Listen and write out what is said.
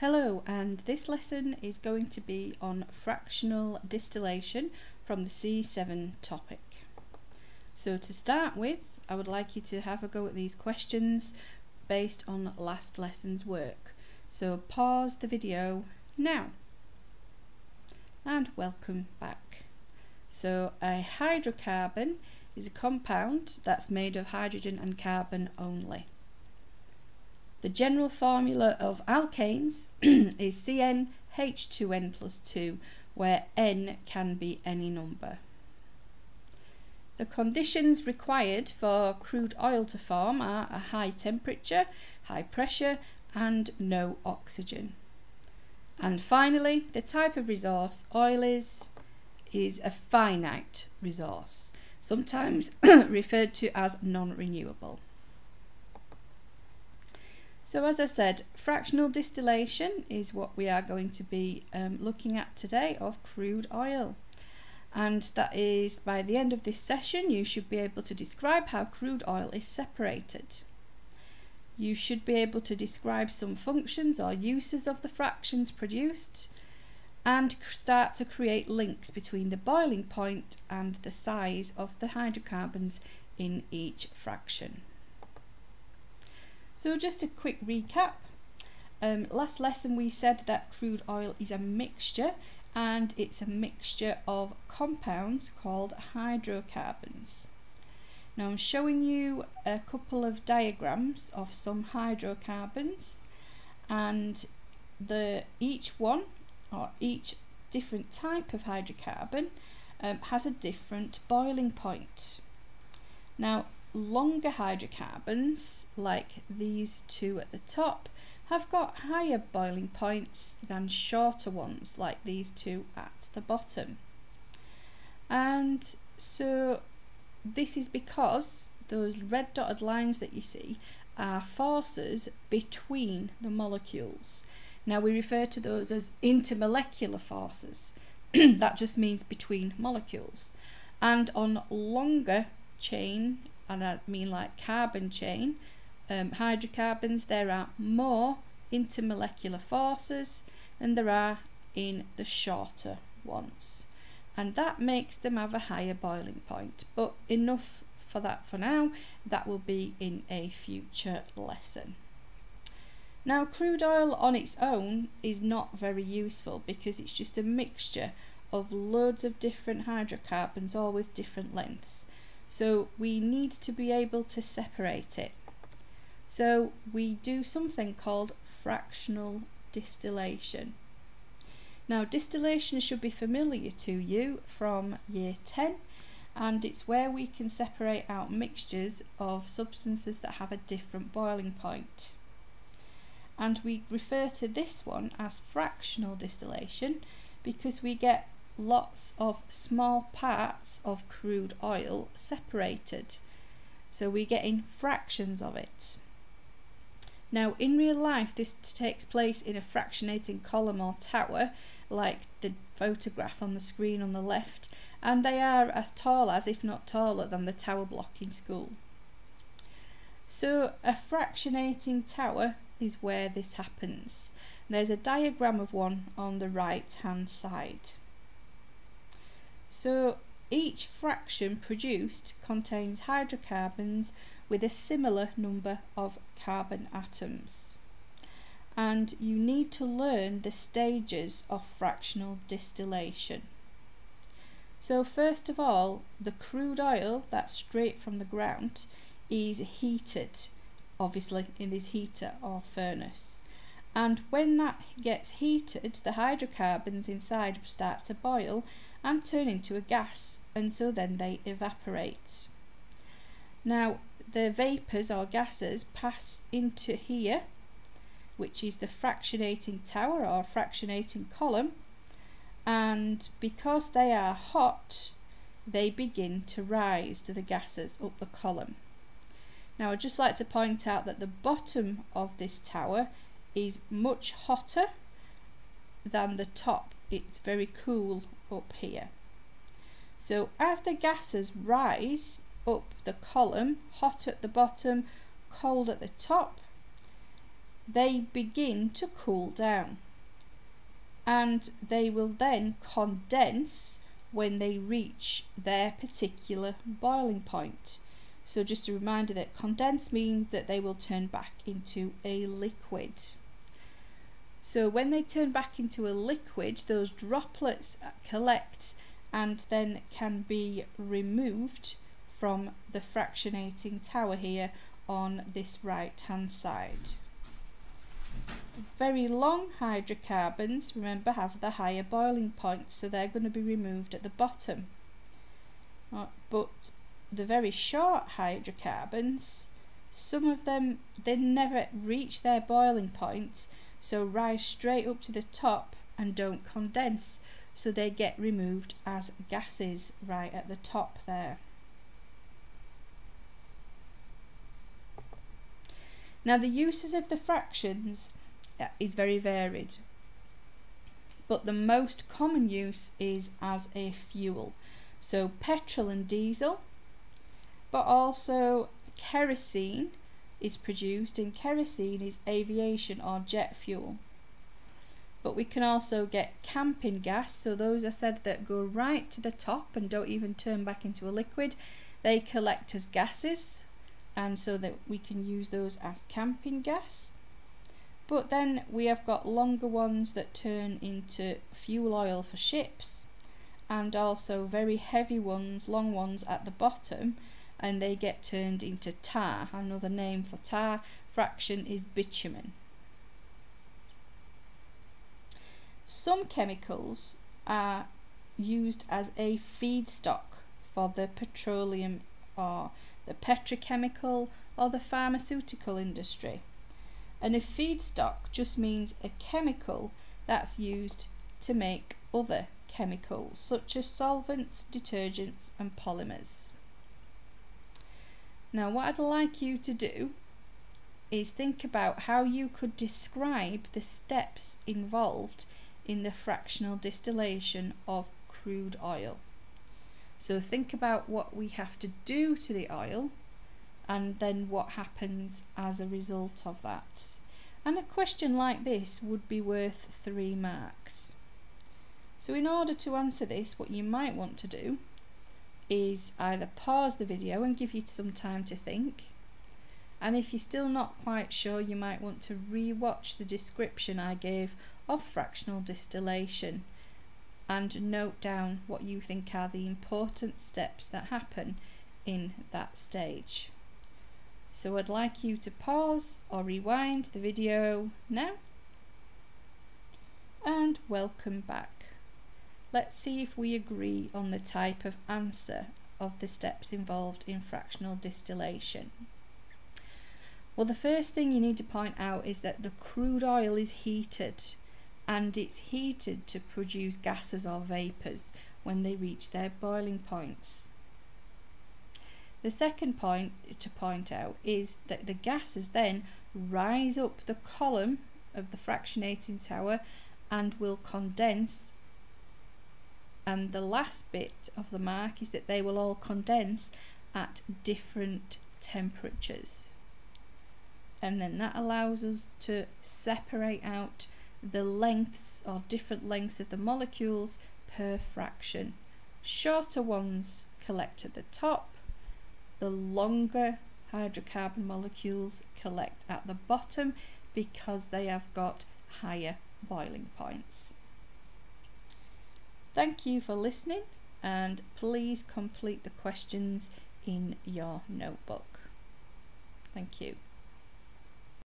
Hello, and this lesson is going to be on fractional distillation from the C7 topic. So to start with, I would like you to have a go at these questions based on last lesson's work. So pause the video now. And welcome back. So a hydrocarbon is a compound that's made of hydrogen and carbon only. The general formula of alkanes is CnH2n plus 2, where n can be any number. The conditions required for crude oil to form are a high temperature, high pressure and no oxygen. And finally, the type of resource oil is, is a finite resource, sometimes referred to as non-renewable. So as I said, fractional distillation is what we are going to be um, looking at today of crude oil. And that is by the end of this session, you should be able to describe how crude oil is separated. You should be able to describe some functions or uses of the fractions produced and start to create links between the boiling point and the size of the hydrocarbons in each fraction. So just a quick recap. Um, last lesson we said that crude oil is a mixture and it's a mixture of compounds called hydrocarbons. Now I'm showing you a couple of diagrams of some hydrocarbons and the each one or each different type of hydrocarbon um, has a different boiling point. Now longer hydrocarbons, like these two at the top, have got higher boiling points than shorter ones, like these two at the bottom. And so this is because those red dotted lines that you see are forces between the molecules. Now we refer to those as intermolecular forces. that just means between molecules. And on longer chain and I mean like carbon chain, um, hydrocarbons, there are more intermolecular forces than there are in the shorter ones. And that makes them have a higher boiling point. But enough for that for now. That will be in a future lesson. Now, crude oil on its own is not very useful because it's just a mixture of loads of different hydrocarbons, all with different lengths. So we need to be able to separate it. So we do something called fractional distillation. Now distillation should be familiar to you from year 10 and it's where we can separate out mixtures of substances that have a different boiling point. And we refer to this one as fractional distillation because we get lots of small parts of crude oil separated. So we're getting fractions of it. Now, in real life, this takes place in a fractionating column or tower, like the photograph on the screen on the left, and they are as tall as, if not taller, than the tower block in school. So, a fractionating tower is where this happens. There's a diagram of one on the right hand side. So each fraction produced contains hydrocarbons with a similar number of carbon atoms. And you need to learn the stages of fractional distillation. So first of all, the crude oil that's straight from the ground is heated, obviously in this heater or furnace. And when that gets heated, the hydrocarbons inside start to boil and turn into a gas and so then they evaporate. Now the vapours or gases pass into here which is the fractionating tower or fractionating column and because they are hot they begin to rise to the gases up the column. Now I'd just like to point out that the bottom of this tower is much hotter than the top. It's very cool up here. So as the gases rise up the column, hot at the bottom, cold at the top, they begin to cool down and they will then condense when they reach their particular boiling point. So just a reminder that condense means that they will turn back into a liquid. So when they turn back into a liquid, those droplets collect and then can be removed from the fractionating tower here on this right hand side. Very long hydrocarbons, remember, have the higher boiling point, so they're going to be removed at the bottom. Uh, but the very short hydrocarbons, some of them, they never reach their boiling point, so rise straight up to the top and don't condense, so they get removed as gases right at the top there. Now the uses of the fractions uh, is very varied, but the most common use is as a fuel. So petrol and diesel, but also kerosene is produced and kerosene is aviation or jet fuel. But we can also get camping gas, so those are said that go right to the top and don't even turn back into a liquid. They collect as gases, and so that we can use those as camping gas. But then we have got longer ones that turn into fuel oil for ships and also very heavy ones, long ones at the bottom and they get turned into tar. Another name for tar fraction is bitumen. Some chemicals are used as a feedstock for the petroleum or the petrochemical or the pharmaceutical industry. And a feedstock just means a chemical that's used to make other chemicals such as solvents, detergents and polymers. Now what I'd like you to do is think about how you could describe the steps involved in the fractional distillation of crude oil. So think about what we have to do to the oil and then what happens as a result of that. And a question like this would be worth three marks. So in order to answer this, what you might want to do is either pause the video and give you some time to think, and if you're still not quite sure, you might want to re-watch the description I gave of fractional distillation and note down what you think are the important steps that happen in that stage. So I'd like you to pause or rewind the video now and welcome back. Let's see if we agree on the type of answer of the steps involved in fractional distillation. Well, the first thing you need to point out is that the crude oil is heated and it's heated to produce gases or vapours when they reach their boiling points. The second point to point out is that the gases then rise up the column of the fractionating tower and will condense and the last bit of the mark is that they will all condense at different temperatures and then that allows us to separate out the lengths or different lengths of the molecules per fraction. Shorter ones collect at the top, the longer hydrocarbon molecules collect at the bottom because they have got higher boiling points. Thank you for listening and please complete the questions in your notebook. Thank you.